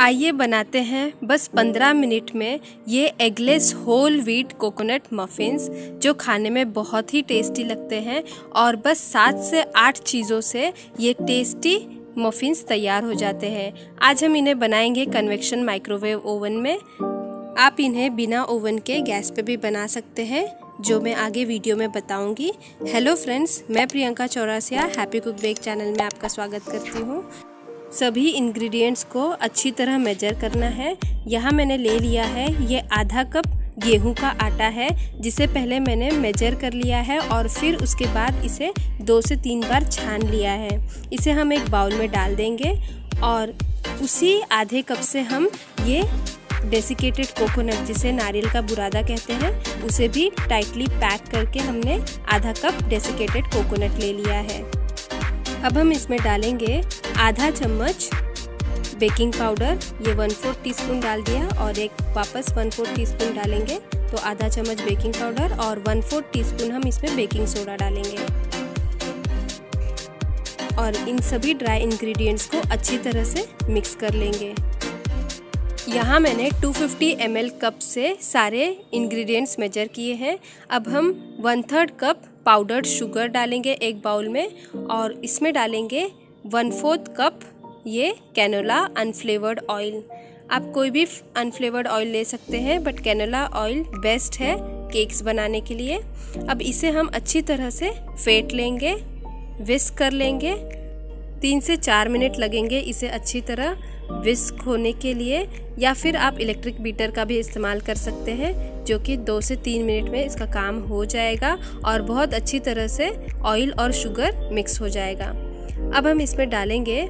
आइए बनाते हैं बस 15 मिनट में ये eggless whole wheat coconut muffins जो खाने में बहुत ही टेस्टी लगते हैं और बस सात से आठ चीज़ों से ये टेस्टी मफ़िन्स तैयार हो जाते हैं। आज हम इन्हें बनाएँगे कन्वेक्शन माइक्रोवेव ओवन में। आप इन्हें बिना ओवन के गैस पे भी बना सकते हैं, जो मैं आगे वीडियो में बताऊँगी। हेलो फ्रेंड्स मैं Priyanka Chaurasia happy cook bake channel में आपका स्वागत करती हूँ। सभी इंग्रेडिएंट्स को अच्छी तरह मेजर करना है। यहाँ मैंने ले लिया है, ये आधा कप गेहूँ का आटा है, जिसे पहले मैंने मेजर कर लिया है और फिर उसके बाद इसे दो से तीन बार छान लिया है। इसे हम एक बाउल में डाल देंगे और उसी आधे कप से हम ये डेसिकेटेड कोकोनट जिसे नारियल का बुरादा कहते हैं, उसे भी टाइटली पैक करके हमने आधा कप डेसिकेटेड कोकोनट ले लिया है। अब हम इसमें डालेंगे आधा चम्मच बेकिंग पाउडर, ये वन फोर्थ टी स्पून डाल दिया और एक वापस वन फोर्थ टी स्पून डालेंगे। तो आधा चम्मच बेकिंग पाउडर और वन फोर्थ टी स्पून हम इसमें बेकिंग सोडा डालेंगे। और इन सभी ड्राई इंग्रेडिएंट्स को अच्छी तरह से मिक्स कर लेंगे। यहाँ मैंने 250 फिफ्टी कप से सारे इंग्रेडिएंट्स मेजर किए हैं। अब हम one third cup powdered sugar डालेंगे एक बाउल में और इसमें डालेंगे वन फोर्थ कप ये कैनोला अनफ्लेवर्ड ऑयल आप कोई भी अनफ्लेवर्ड ऑयल ले सकते हैं बट कैनोला ऑयल बेस्ट है केक्स बनाने के लिए. अब इसे हम अच्छी तरह से फेंट लेंगे विस्क कर लेंगे. तीन से चार मिनट लगेंगे इसे अच्छी तरह विस्क होने के लिए, या फिर आप इलेक्ट्रिक बीटर का भी इस्तेमाल कर सकते हैं, जो कि दो से तीन मिनट में इसका काम हो जाएगा और बहुत अच्छी तरह से ऑयल और शुगर मिक्स हो जाएगा. अब हम इसमें डालेंगे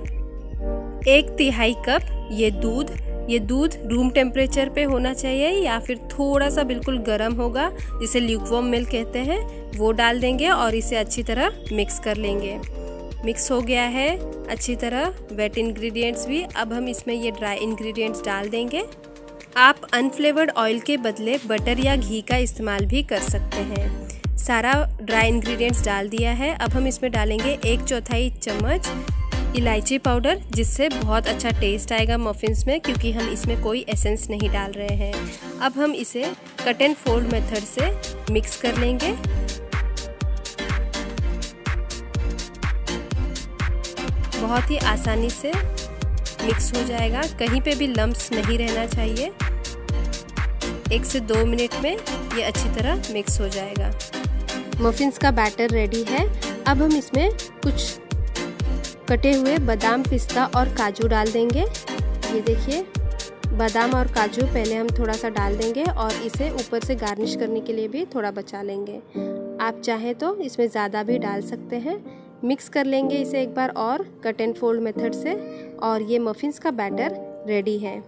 एक तिहाई कप ये दूध। ये दूध रूम टेम्परेचर पे होना चाहिए या फिर थोड़ा सा बिल्कुल गर्म होगा, जिसे ल्यूकवॉम मिल्क कहते हैं, वो डाल देंगे और इसे अच्छी तरह मिक्स कर लेंगे। मिक्स हो गया है, अच्छी तरह वेट इंग्रेडिएंट्स भी। अब हम इसमें ये ड्राई इंग्रेडिएंट्स डाल देंगे। आप अनफ्लेवर्ड ऑयल के बदले बटर या घी का इस्तेमाल भी कर सकते हैं। सारा ड्राई इंग्रेडिएंट्स डाल दिया है। अब हम इसमें डालेंगे एक चौथाई चम्मच इलायची पाउडर, जिससे बहुत अच्छा टेस्ट आएगा मफ़िन्स में, क्योंकि हम इसमें कोई एसेंस नहीं डाल रहे हैं। अब हम इसे कट एंड फोल्ड मेथड से मिक्स कर लेंगे। बहुत ही आसानी से मिक्स हो जाएगा। कहीं पे भी लम्ब्स नहीं रहना चाहिए। एक से दो मिनट में ये अच्छी तरह मिक्स हो जाएगा। मफिन्स का बैटर रेडी है। अब हम इसमें कुछ कटे हुए बादाम पिस्ता और काजू डाल देंगे। ये देखिए, बादाम और काजू पहले हम थोड़ा सा डाल देंगे और इसे ऊपर से गार्निश करने के लिए भी थोड़ा बचा लेंगे। आप चाहें तो इसमें ज़्यादा भी डाल सकते हैं। मिक्स कर लेंगे इसे एक बार और कट एंड फोल्ड मेथड से और ये मफिन्स का बैटर रेडी है।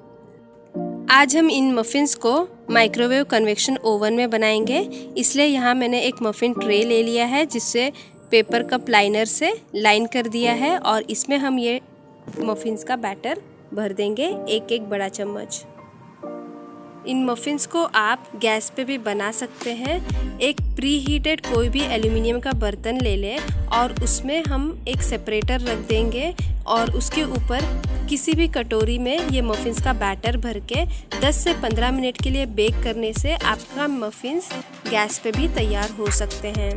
आज हम इन मफ़िन्स को माइक्रोवेव कन्वेक्शन ओवन में बनाएँगे। इसलिए यहाँ मैंने एक मफ़िन ट्रे ले लिया है, जिससे पेपर कप लाइनर से लाइन कर दिया है और इसमें हम ये मफ़िन्स का बैटर भर देंगे एक एक बड़ा चम्मच। इन मफ़िन्स को आप गैस पे भी बना सकते हैं। एक प्री हीटेड कोई भी एल्यूमिनियम का बर्तन ले लें और उसमें हम एक सेपरेटर रख देंगे और उसके ऊपर किसी भी कटोरी में ये मफ़िन्स का बैटर भर के 10 से 15 मिनट के लिए बेक करने से आपका मफ़िन्स गैस पे भी तैयार हो सकते हैं।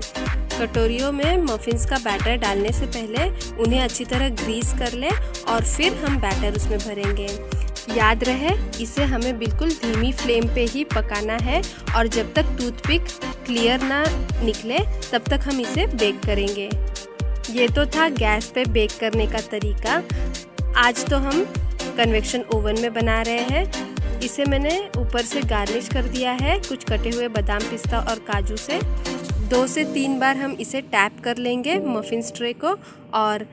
कटोरियों में मफ़िन्स का बैटर डालने से पहले उन्हें अच्छी तरह ग्रीस कर लें और फिर हम बैटर उसमें भरेंगे। याद रहे, इसे हमें बिल्कुल धीमी फ्लेम पे ही पकाना है और जब तक टूथपिक क्लियर ना निकले, तब तक हम इसे बेक करेंगे। ये तो था गैस पे बेक करने का तरीका। आज तो हम कन्वेक्शन ओवन में बना रहे हैं। इसे मैंने ऊपर से गार्निश कर दिया है, कुछ कटे हुए बादाम पिस्ता और काजू से। दो से तीन बार हम इसे टैप कर लेंगे मफिन स्ट्रे को और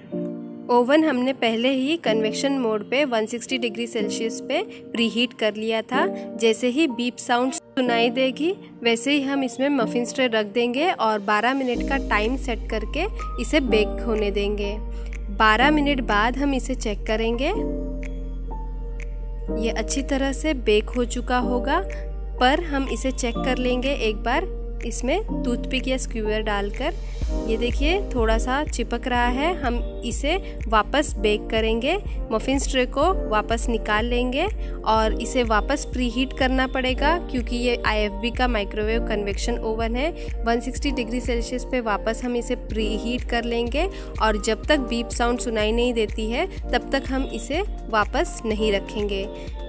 ओवन हमने पहले ही कन्वेक्शन मोड पे 160 डिग्री सेल्सियस पे प्रीहीट कर लिया था। जैसे ही बीप साउंड सुनाई देगी, वैसे ही हम इसमें मफिन ट्रे रख देंगे और 12 मिनट का टाइम सेट करके इसे बेक होने देंगे। 12 मिनट बाद हम इसे चेक करेंगे। ये अच्छी तरह से बेक हो चुका होगा, पर हम इसे चेक कर लेंगे एक बार। इसमें टूथपिक या स्क्यूअर डालकर, ये देखिए थोड़ा सा चिपक रहा है। हम इसे वापस बेक करेंगे, मफिन ट्रे को वापस निकाल लेंगे और इसे वापस प्री हीट करना पड़ेगा क्योंकि ये आईएफबी का माइक्रोवेव कन्वेक्शन ओवन है। 160 डिग्री सेल्सियस पे वापस हम इसे प्री हीट कर लेंगे और जब तक बीप साउंड सुनाई नहीं देती है, तब तक हम इसे वापस नहीं रखेंगे।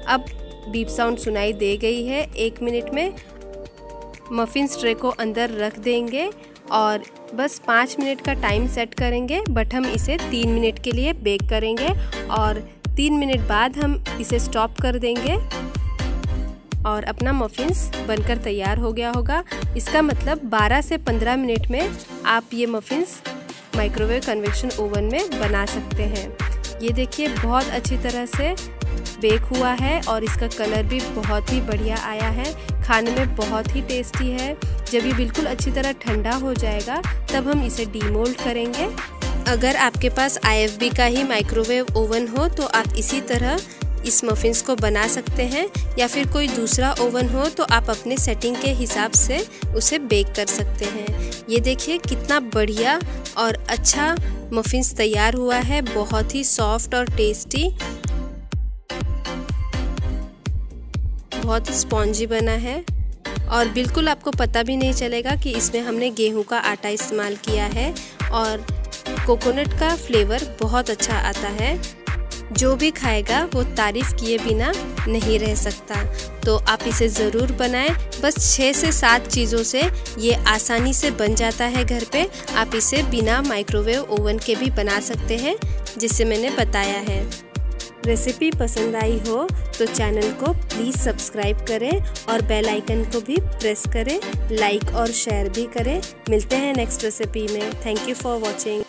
अब बीप साउंड सुनाई दे गई है एक मिनट में मफिन ट्रे को अंदर रख देंगे और बस पाँच मिनट का टाइम सेट करेंगे बट हम इसे तीन मिनट के लिए बेक करेंगे और तीन मिनट बाद हम इसे स्टॉप कर देंगे और अपना मफिन्स बनकर तैयार हो गया होगा। इसका मतलब 12 से 15 मिनट में आप ये मफिन्स माइक्रोवेव कन्वेक्शन ओवन में बना सकते हैं। ये देखिए, बहुत अच्छी तरह से बेक हुआ है और इसका कलर भी बहुत ही बढ़िया आया है। खाने में बहुत ही टेस्टी है। जब ये बिल्कुल अच्छी तरह ठंडा हो जाएगा, तब हम इसे डीमोल्ड करेंगे। अगर आपके पास आईएफबी का ही माइक्रोवेव ओवन हो तो आप इसी तरह इस मफिन्स को बना सकते हैं, या फिर कोई दूसरा ओवन हो तो आप अपने सेटिंग के हिसाब से उसे बेक कर सकते हैं। ये देखिए कितना बढ़िया और अच्छा मफिन्स तैयार हुआ है। बहुत ही सॉफ्ट और टेस्टी बहुत स्पॉन्जी बना है और बिल्कुल आपको पता भी नहीं चलेगा कि इसमें हमने गेहूँ का आटा इस्तेमाल किया है और कोकोनट का फ्लेवर बहुत अच्छा आता है। जो भी खाएगा वो तारीफ़ किए बिना नहीं रह सकता। तो आप इसे ज़रूर बनाएँ। बस छः से सात चीज़ों से ये आसानी से बन जाता है घर पे। आप इसे बिना माइक्रोवेव ओवन के भी बना सकते हैं जिससे मैंने बताया है। रेसिपी पसंद आई हो तो चैनल को प्लीज़ सब्सक्राइब करें और बेल आइकन को भी प्रेस करें, लाइक और शेयर भी करें। मिलते हैं नेक्स्ट रेसिपी में। Thank you for watching